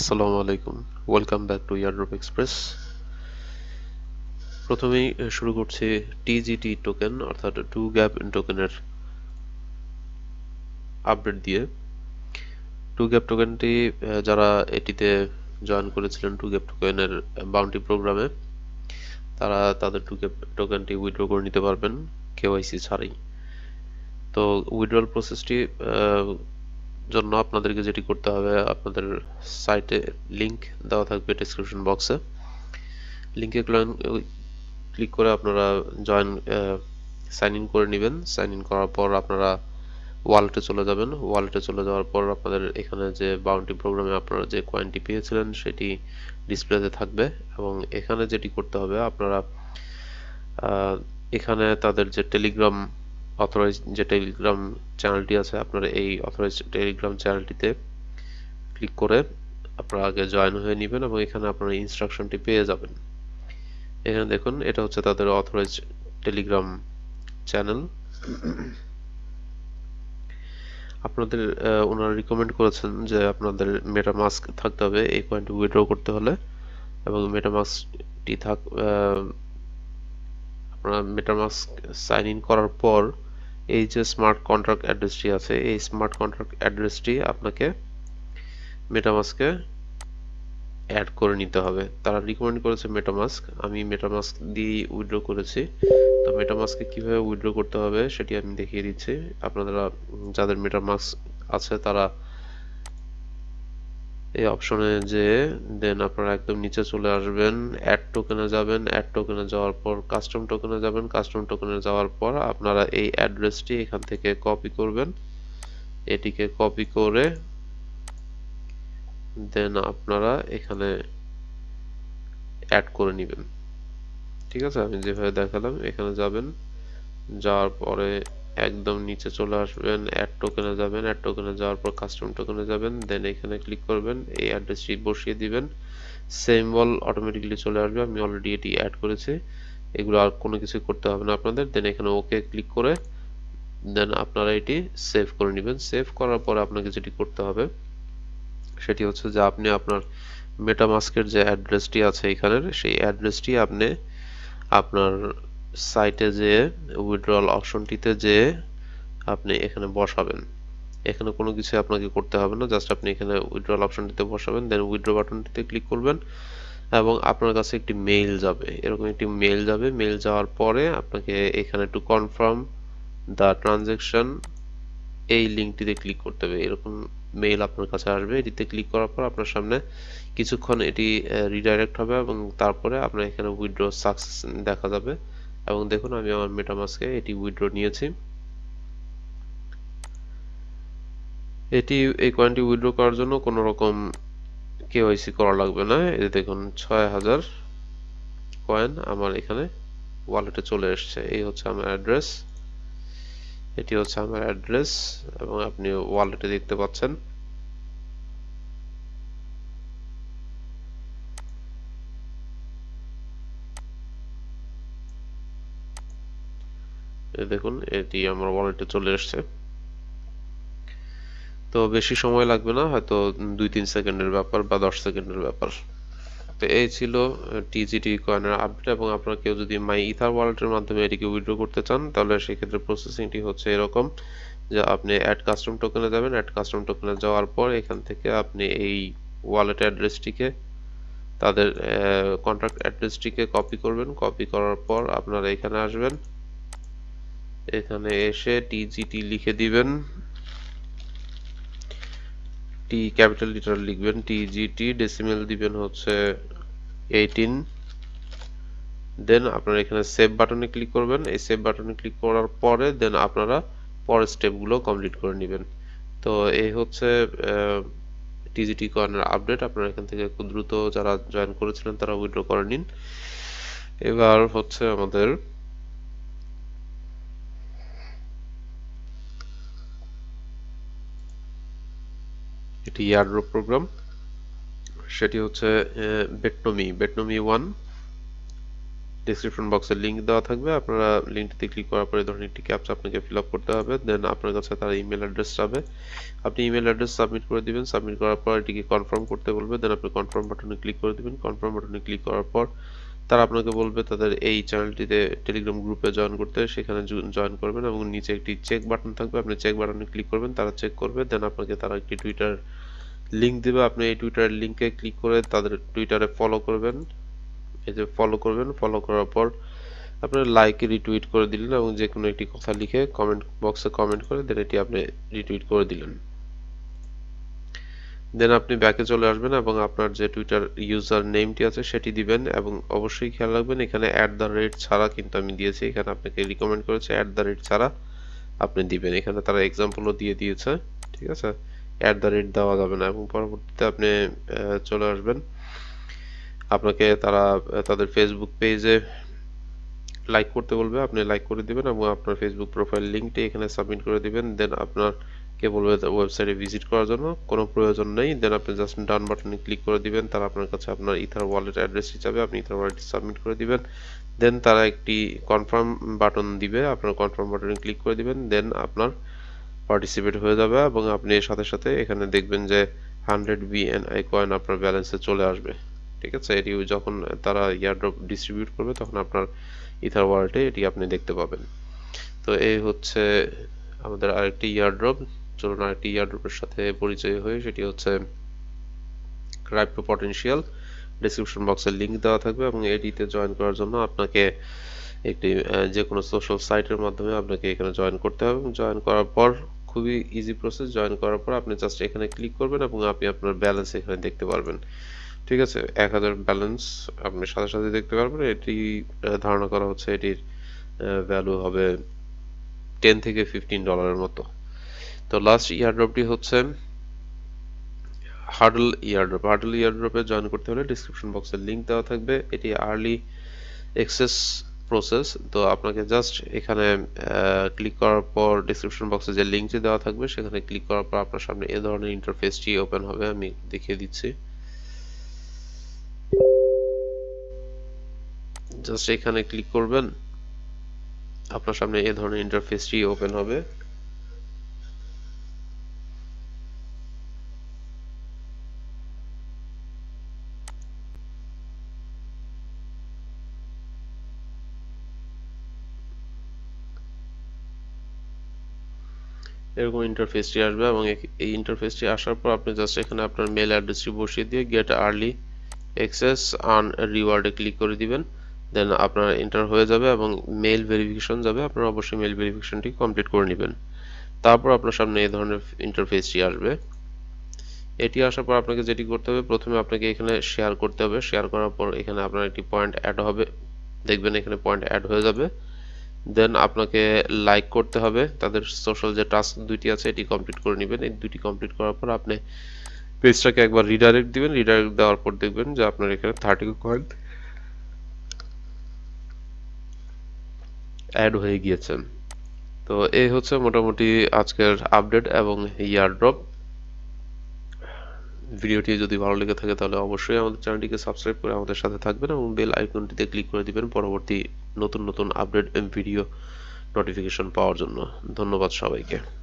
আসসালামু আলাইকুম। Welcome back to airdrop express প্রথমেই শুরু করছি টিজিটি টোকেন অর্থাৎ টু গ্যাপ টোকেনের আপডেট দিয়ে। টু গ্যাপ টোকেনটি যারা এটিতে জয়েন করেছিলেন টু গ্যাপ টোকেনের বাউন্টি প্রোগ্রামে তারা তাদের টু গ্যাপ টোকেনটি উইথড্র করে নিতে পারবেন কেওয়াইসি ছাড়াই। তো উইথড্রল প্রসেসটি জন্য আপনাদেরকে যেটি করতে হবে, আপনাদের সাইটে লিংক দেওয়া থাকবে ডিসক্রিপশন বক্সে লিঙ্কে ক্লিক করে আপনারা জয়েন সাইন ইন করে নেবেন। সাইন ইন করার পর আপনারা ওয়ালেটে চলে যাবেন। ওয়ালেটে চলে যাওয়ার পর আপনাদের এখানে যে বাউন্টি প্রোগ্রামে আপনারা যে কয়েনটি পেয়েছিলেন, সেটি ডিসপ্লেতে থাকবে এবং এখানে যেটি করতে হবে, আপনারা এখানে তাদের যে টেলিগ্রাম অথরাইজ যে টেলিগ্রাম চ্যানেলটি আছে, আপনারা এই অথরাইজ টেলিগ্রাম চ্যানেলটিতে ক্লিক করে আপনারা আগে জয়েন হয়ে নেবেন এবং এখানে আপনারা ইনস্ট্রাকশনটি পেয়ে যাবেন। এখানে দেখুন, এটা হচ্ছে তাদের অথরাইজ টেলিগ্রাম চ্যানেল আপনাদের ওনারা রিকমেন্ড করেছেন যে আপনাদের মেটামাস্ক থাকতে হবে, এই পয়েন্টে উইথড্র করতে হলে। এবং মেটামাস্কটি থাক আপনারা মেটামাস্ক সাইন ইন করার পর এই যে স্মার্ট কন্ট্রাক্ট অ্যাড্রেসটি আছে, এই স্মার্ট কন্ট্রাক্ট অ্যাড্রেসটি আপনাকে মেটামাস্কে অ্যাড করে নিতে হবে। তারা রিকমেন্ড করেছে মেটামাস্ক আমি মেটামাস্ক দিয়ে উইথড্র করেছি। তো মেটামাস্কে কীভাবে উইথড্র করতে হবে সেটি আমি দেখিয়ে দিচ্ছি। আপনারা, যাদের মেটামাস্ক আছে তারা এই অপশনে যে দেন আপনারা একদম নিচে চলে আসবেন অ্যাড টোকেনে যাবেন অ্যাড টোকেনে যাওয়ার পর কাস্টম টোকেনে যাবেন কাস্টম টোকেনে যাওয়ার পর আপনারা এই অ্যাড্রেসটি এখান থেকে কপি করবেন। এটিকে কপি করে দেন আপনারা এখানে অ্যাড করে নেবেন। ঠিক আছে? আমি যেভাবে দেখালাম, এখানে যাবেন, যাওয়ার পরে একদম নিচে চলে আসবেন অ্যাড টোকেনে যাবেন অ্যাড টোকেনে যাওয়ার পর কাস্টম টোকেনে যাবেন দেন এখানে ক্লিক করবেন, এই অ্যাড্রেসটি বসিয়ে দিবেন সিম্বল অটোমেটিক্যালি চলে আসবে, আমি অলরেডি এটি অ্যাড করেছি, এগুলো আর কোনো কিছু করতে হবে না আপনাদের দেন এখানে ওকে ক্লিক করে দেন আপনারা এটি সেভ করে নেবেন সেভ করার পরে আপনাকে যেটি করতে হবে, সেটি হচ্ছে যে আপনি আপনার মেটামাস্কের যে অ্যাড্রেসটি আছে এখানের, সেই অ্যাড্রেসটি আপনি আপনার সাইটে যে উইথড্রল অপশনটিতে যে আপনি এখানে বসাবেন। এখানে কোনো কিছু আপনাকে করতে হবে না জাস্ট আপনি এখানে উইথড্রল অপশনটিতে বসাবেন দেন উইথড্র বাটনটিতে ক্লিক করবেন এবং আপনার কাছে একটি মেইল যাবে। এরকম একটি মেইল যাবে। মেইল যাওয়ার পরে আপনাকে এখানে টু কনফার্ম দ্য ট্রানজ্যাকশন এই লিঙ্কটিতে ক্লিক করতে হবে। এরকম মেইল আপনার কাছে আসবে। এটিতে ক্লিক করার পর আপনার সামনে কিছুক্ষণ এটি রিডাইরেক্ট হবে এবং তারপরে আপনার এখানে উইথড্র সাকসেস দেখা যাবে। এবং দেখুন, আমি আমার মেটামাস্কে এটি উইথড্র নিয়েছি। এটি এই কয়েনটি উইথড্র করার জন্য কোনো রকম কেওয়াইসি করা লাগবে না। এই দেখুন, ছয় হাজার কয়েন আমার এখানে ওয়ালেটে চলে এসছে। এই হচ্ছে আমার অ্যাড্রেস এটি হচ্ছে আমার অ্যাড্রেস এবং আপনি ওয়ালেটে দেখতে পাচ্ছেন। দেখুন, এটি আমার ওয়ালেটে চলে এসছে। তো বেশি সময় লাগবে না, হয়তো দুই তিন সেকেন্ডের ব্যাপার বা দশ সেকেন্ডের ব্যাপার। তো এই ছিল টিজিটি কয়েনের আপডেট এবং আপনারা কেউ যদি মাই ইথার ওয়ালেটের মাধ্যমে এটিকে উইথড্র করতে চান, তাহলে সেক্ষেত্রে প্রসেসিংটি হচ্ছে এরকম যে আপনি অ্যাড কাস্টম টোকেনে যাবেন। অ্যাড কাস্টম টোকেনে যাওয়ার পর এখান থেকে আপনি এই ওয়ালেট অ্যাড্রেসটিকে তাদের কন্ট্রাক্ট অ্যাড্রেসটিকে কপি করবেন। কপি করার পর আপনারা এখানে আসবেন। এখানে এসে টিজিটি লিখে দিবেন। টি ক্যাপিটাল লিটার লিখবেন। টিজিটি ডেসিমেল দিবেন হচ্ছে এইটিন দেন আপনারা এখানে সেভ বাটনে ক্লিক করবেন। এই সেভ বাটনে ক্লিক করার পরে দেন আপনারা পরের স্টেপগুলো কমপ্লিট করে নেবেন। তো এই হচ্ছে টিজিটি কয়েনের আপডেট আপনারা এখান থেকে খুব দ্রুত যারা জয়েন করেছিলেন তারা উইথড্র করে নিন। এবার হচ্ছে আমাদের এটি ইয়ারড্রপ প্রোগ্রাম সেটি হচ্ছে বেটনমি বেটনমি ওয়ান ডিসক্রিপশন বক্সে লিঙ্ক দেওয়া থাকবে, আপনারা লিঙ্কটিতে ক্লিক করার পরে ধরুন একটি ক্যাপচা আপনাকে ফিল আপ করতে হবে দেন আপনার কাছে তার ইমেল অ্যাড্রেস যাবে। আপনি ইমেল অ্যাড্রেস সাবমিট করে দিবেন সাবমিট করার পর এটিকে কনফার্ম করতে বলবে দেন আপনি কনফার্ম বাটনে ক্লিক করে দিবেন। কনফার্ম বাটনে ক্লিক করার পর তারা আপনাকে বলবে তাদের এই চ্যানেলটিতে টেলিগ্রাম গ্রুপে জয়েন করতে, সেখানে জয়েন করবেন এবং নিচে একটি চেক বাটন থাকবে। আপনি চেক বাটনে ক্লিক করবেন, তারা চেক করবে দেন আপনাকে তারা একটি টুইটার লিঙ্ক দেবে, আপনি এই টুইটার লিঙ্কে ক্লিক করে তাদের টুইটারে ফলো করবেন। এই যে ফলো করবেন ফলো করার পর আপনার লাইক রিটুইট করে দিলেন এবং যে কোনো একটি কথা লিখে কমেন্ট বক্সে কমেন্ট করে দেন এটি আপনি রিটুইট করে দিলেন। দেন আপনি ব্যাকে চলে আসবেন এবং আপনার যে টুইটার ইউজার নেমটি আছে সেটি দিবেন এবং অবশ্যই খেয়াল রাখবেন, এখানে অ্যাট দ্য রেট ছাড়া কিন্তু আমি দিয়েছি, এখানে আপনাকে রিকমেন্ড করেছে অ্যাট দ্য রেট ছাড়া আপনি দিবেন। এখানে তারা এক্সাম্পলও দিয়ে দিয়েছে, ঠিক আছে? অ্যাট দ্য রেট দেওয়া যাবে না এবং পরবর্তীতে আপনি চলে আসবেন। আপনাকে তারা, তাদের ফেসবুক পেজে লাইক করতে বলবে, আপনি লাইক করে দিবেন এবং আপনার ফেসবুক প্রোফাইল লিঙ্কটি এখানে সাবমিট করে দিবেন। দেন আপনার কে বলবে ওয়েবসাইটে ভিজিট করার জন্য, কোনো প্রয়োজন নেই। দেন আপনি জাস্ট ডান বাটনে ক্লিক করে দিবেন, তারা আপনার কাছে আপনার ইথার ওয়ালেট অ্যাড্রেস হিসাবে আপনি ইথার ওয়ালেটটি সাবমিট করে দিবেন। দেন তারা একটি কনফার্ম বাটন দিবে, আপনার কনফার্ম বাটনে ক্লিক করে দিবেন। দেন আপনার পার্টিসিপেট হয়ে যাবে এবং আপনি এর সাথে সাথে এখানে দেখবেন যে হান্ড্রেড বিএনআই কয়েন আপনার ব্যালেন্সে চলে আসবে। ঠিক আছে? এটি যখন তারা ইয়ারড্রপ ডিস্ট্রিবিউট করবে, তখন আপনার ইথার ওয়ালেটে এটি আপনি দেখতে পাবেন। তো এই হচ্ছে আমাদের আরেকটি ইয়ারড্রপ চলুন আরেকটি ইয়ারড্রপের সাথে পরিচয় হয়ে সেটি হচ্ছে ক্রাইপ্টো পটেনশিয়াল ডিসক্রিপশন বক্সে লিংক দেওয়া থাকবে এবং এটিতে জয়েন করার জন্য আপনাকে একটি যে কোনো সোশ্যাল সাইটের মাধ্যমে আপনাকে এখানে জয়েন করতে হবে। এবং জয়েন করার পর খুবই ইজি প্রসেস জয়েন করার পর আপনি জাস্ট এখানে ক্লিক করবেন এবং আপনি আপনার ব্যালেন্স এখানে দেখতে পারবেন। ঠিক আছে? এক হাজার ব্যালেন্স আপনি সাথে সাথে দেখতে পারবেন। এটি ধারণা করা হচ্ছে এটির ভ্যালু হবে টেন থেকে ফিফটিন ডলারের মতো। তো লাস্ট ইয়ারড্রপটি হচ্ছে হার্ডল ইয়ারড্রপ হার্ডল ইয়ারড্রপে জয়েন করতে হলে ডিসক্রিপশন বক্সে লিঙ্ক দেওয়া থাকবে। এটি আর্লি এক্সেস প্রসেস তো আপনাকে জাস্ট এখানে ক্লিক করার পর ডিসক্রিপশন বক্সে যে লিঙ্কটি দেওয়া থাকবে, সেখানে ক্লিক করার পর আপনার সামনে এ ধরনের ইন্টারফেসটি ওপেন হবে, আমি দেখিয়ে দিচ্ছি। জাস্ট এখানে ক্লিক করবেন, আপনার সামনে এ ধরনের ইন্টারফেসটি ওপেন হবে। এরকম ইন্টারফেসটি আসবে এবং এই ইন্টারফেসটি আসার পর আপনি জাস্ট এখানে আপনার মেল অ্যাড্রেসটি বসিয়ে দিয়ে গেট আর্লি এক্সেস আন রিওয়ার্ডে ক্লিক করে দিবেন। দেন আপনার এন্টার হয়ে যাবে এবং মেল ভেরিফিকেশন যাবে। আপনারা অবশ্যই মেল ভেরিফিকেশনটি কমপ্লিট করে নেবেন। তারপর আপনার সামনে এই ধরনের ইন্টারফেসটি আসবে। এটি আসার পর আপনাকে যেটি করতে হবে, প্রথমে আপনাকে এখানে শেয়ার করতে হবে। শেয়ার করার পর এখানে আপনার একটি পয়েন্ট অ্যাড হবে। দেখবেন এখানে পয়েন্ট অ্যাড হয়ে যাবে। দেন আপনাকে লাইক করতে হবে। তাদের সোশ্যাল যে টাস্ক দুইটি আছে, এটি কমপ্লিট করে নেবেন। এই দুটি কমপ্লিট করার পর আপনি পেজটাকে একবার রিডাইরেক্ট দিবেন। রিডাইরেক্ট দেওয়ার পর দেখবেন যে আপনার এখানে থার্টি কয়েন অ্যাড হয়ে গিয়েছে। তো এই হচ্ছে মোটামুটি আজকের আপডেট এবং ইয়ারড্রপ ভিডিওটি যদি ভালো লেগে থাকে তাহলে অবশ্যই আমাদের চ্যানেলটিকে সাবস্ক্রাইব করে আমাদের সাথে থাকবেন এবং বেল আইকনটিতে ক্লিক করে দিবেন। পরবর্তী নতুন নতুন আপডেট ভিডিও নোটিফিকেশন পাওয়ার জন্য। ধন্যবাদ সবাইকে।